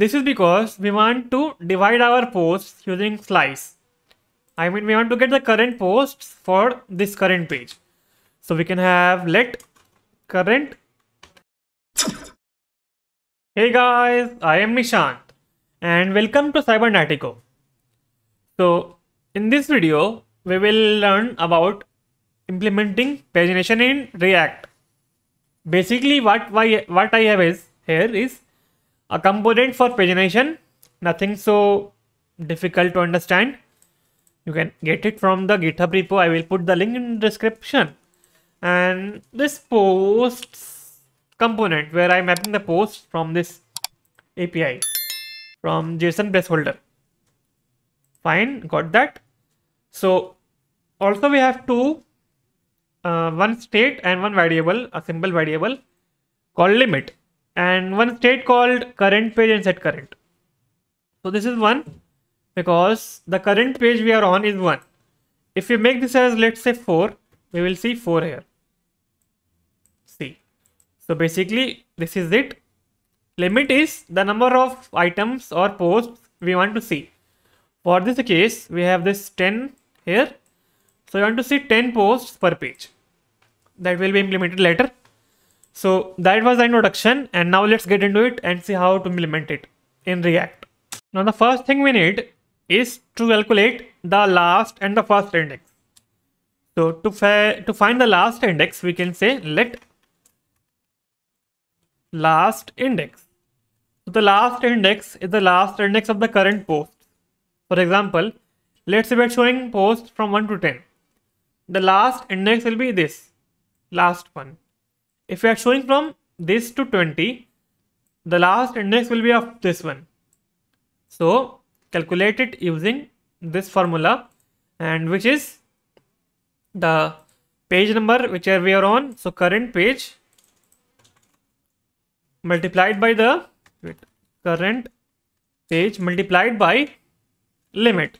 This is because we want to divide our posts using slice. I mean, we want to get the current posts for this current page. So we can have let current. Hey guys, I am Nishant and welcome to Cybernatico. So in this video, we will learn about implementing pagination in React. Basically what, why, what I have is here is a component for pagination, nothing so difficult to understand. You can get it from the GitHub repo. I will put the link in the description. And this posts component where I'm mapping the post from this API from JSON placeholder. Fine, got that. So also we have two, uh, one state and one variable, a simple variable called limit and one state called current page and set current. So this is one because the current page we are on is one. If we make this as let's say four, we will see four here. See. So basically this is it. Limit is the number of items or posts we want to see. For this case, we have this 10 here. So we want to see 10 posts per page. That will be implemented later. So that was the introduction and now let's get into it and see how to implement it in React. Now the first thing we need is to calculate the last and the first index. So to, to find the last index, we can say let last index. So the last index is the last index of the current post. For example, let's say we're showing posts from 1 to 10. The last index will be this, last one. If we are showing from this to 20, the last index will be of this one. So calculate it using this formula and which is the page number which we are on. So current page multiplied by the wait, current page multiplied by limit.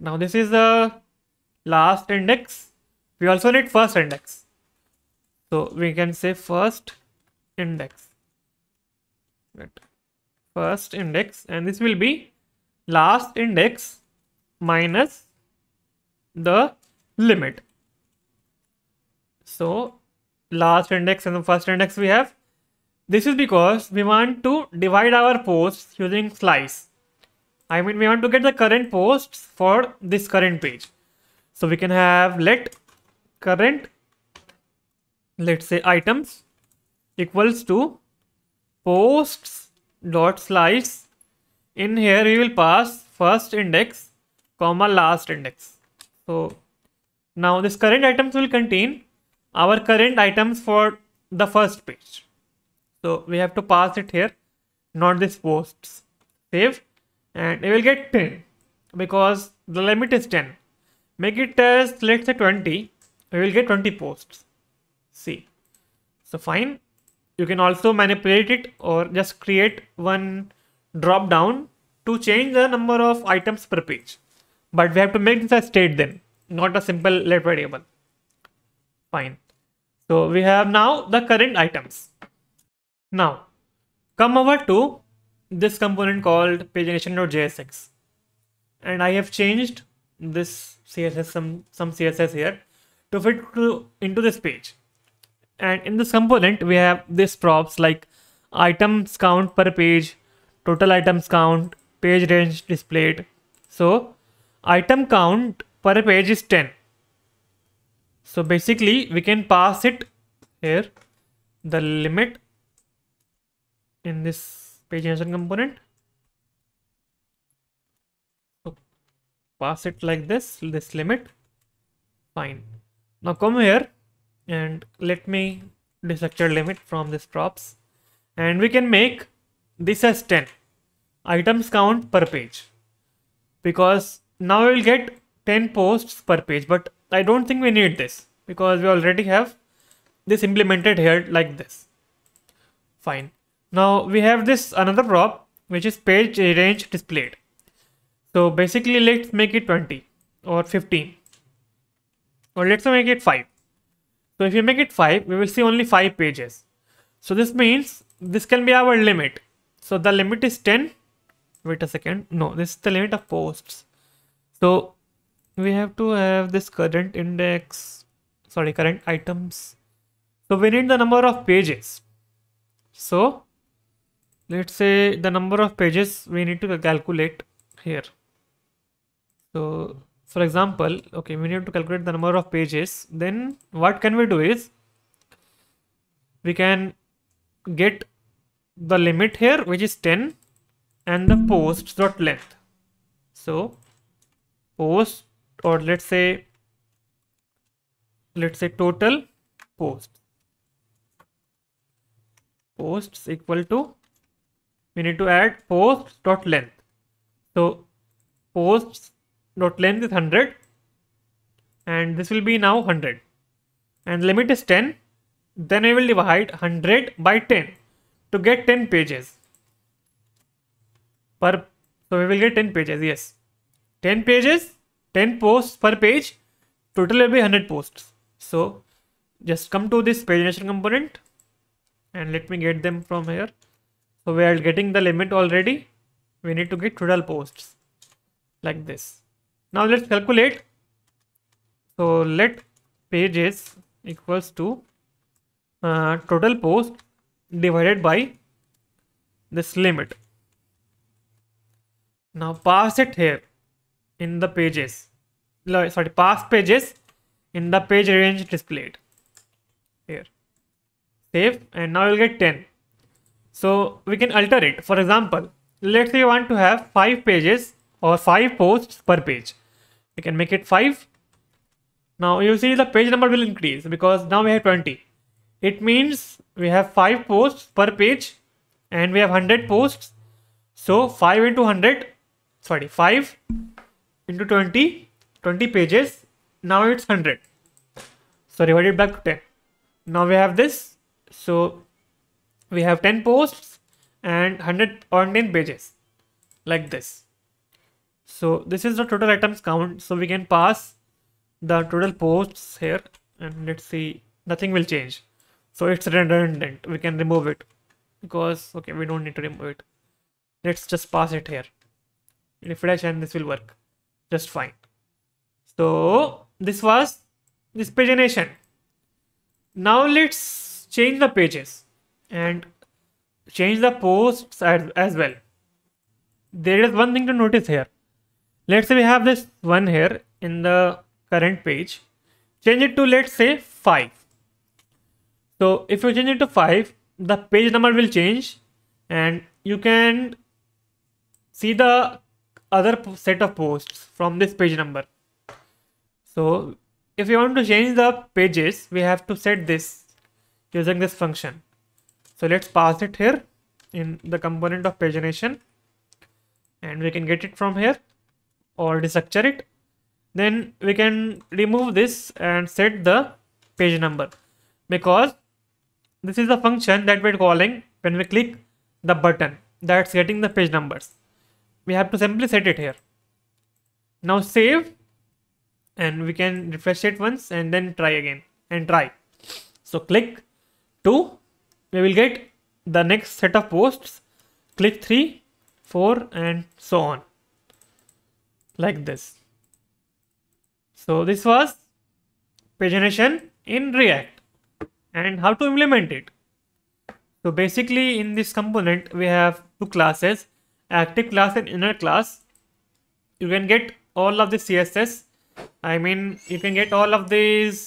Now this is the last index. We also need first index. So we can say first index. Right. First index and this will be last index minus the limit. So last index and the first index we have. This is because we want to divide our posts using slice. I mean, we want to get the current posts for this current page. So we can have let current let's say items equals to posts dot slice. In here we will pass first index comma last index. So now this current items will contain our current items for the first page. So we have to pass it here not this posts. Save. And we will get 10 because the limit is 10 make it as let's say 20 we will get 20 posts see so fine. You can also manipulate it or just create one drop down to change the number of items per page. But we have to make this a state then not a simple let variable. Fine. So we have now the current items. Now come over to this component called pagination.jsx and I have changed this CSS some some CSS here to fit to, into this page and in this component we have this props like items count per page total items count page range displayed. So item count per page is 10 so basically we can pass it here. The limit in this page pagination component. So pass it like this this limit. Fine. Now come here and let me destructure limit from this props. And we can make this as 10 items count per page. Because now we will get 10 posts per page but I don't think we need this because we already have this implemented here like this. Fine. Now we have this another prop which is page range displayed. So basically let's make it 20 or 15 or let's make it 5 so if you make it 5, we will see only 5 pages. So this means this can be our limit. So the limit is 10. Wait a second. No, this is the limit of posts. So we have to have this current index, sorry, current items. So we need the number of pages. So let's say the number of pages we need to calculate here. So for example, okay, we need to calculate the number of pages. Then what can we do is we can get the limit here, which is 10 and the posts dot length. So post or let's say let's say total posts posts equal to we need to add posts dot length so posts dot length is 100 and this will be now 100 and limit is 10 then I will divide 100 by 10 to get 10 pages. Per so we will get 10 pages yes. 10 pages 10 posts per page total will be 100 posts. So just come to this pagination component and let me get them from here. So we are getting the limit already. We need to get total posts like this now let's calculate. So let pages equals to uh, total post divided by this limit. Now pass it here in the pages. Sorry pass pages in the page range displayed. Here. Save and now you'll get 10 so we can alter it. For example let's say you want to have five pages or five posts per page we can make it five. Now you see the page number will increase because now we have 20 it means we have five posts per page and we have 100 posts. So 5 into 100 sorry 5 into 20 20 pages. Now it's 100 so revert it back to 10 now we have this. So we have 10 posts and 100 on 10 pages like this. So this is the total items count. So we can pass the total posts here and let's see nothing will change. So it's redundant. We can remove it because okay we don't need to remove it. Let's just pass it here. Refresh and this will work just fine. So this was this pagination. Now let's change the pages and change the posts as, as well. There is one thing to notice here. Let's say we have this one here in the current page. Change it to let's say 5. So if you change it to 5, the page number will change and you can see the other set of posts from this page number. So if you want to change the pages, we have to set this using this function. So let's pass it here in the component of pagination and we can get it from here or destructure it. Then we can remove this and set the page number because this is the function that we're calling when we click the button that's getting the page numbers. We have to simply set it here. Now save and we can refresh it once and then try again and try. So click 2 we will get the next set of posts click 3 4 and so on like this so this was pagination in react and how to implement it so basically in this component we have two classes active class and inner class you can get all of the css i mean you can get all of these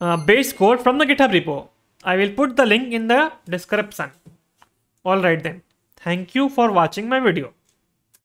uh, base code from the github repo I will put the link in the description. Alright then. Thank you for watching my video.